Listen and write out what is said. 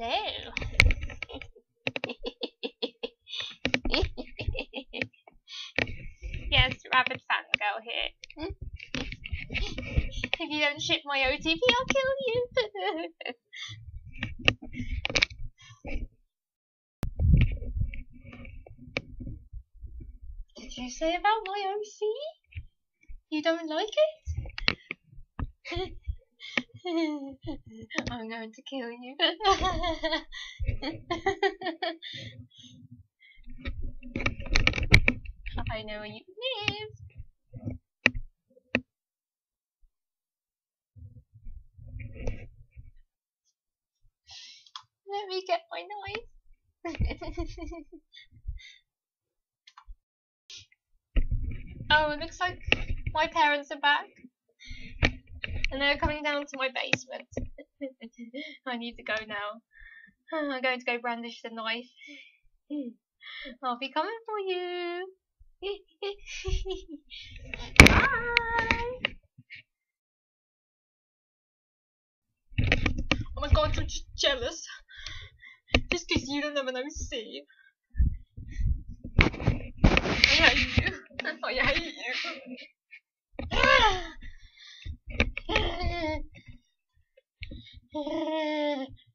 Hello. yes, Rabid Fan Girl here. if you don't ship my OTP, I'll kill you. Did you say about my OC? You don't like it? I'm going to kill you. I know where you live. Let me get my knife. oh, it looks like my parents are back. And they're coming down to my basement. I need to go now. I'm going to go brandish the knife. I'll be coming for you. Bye. Oh my god, you're just jealous. Just because you don't have an OC. I hate you. I hate you.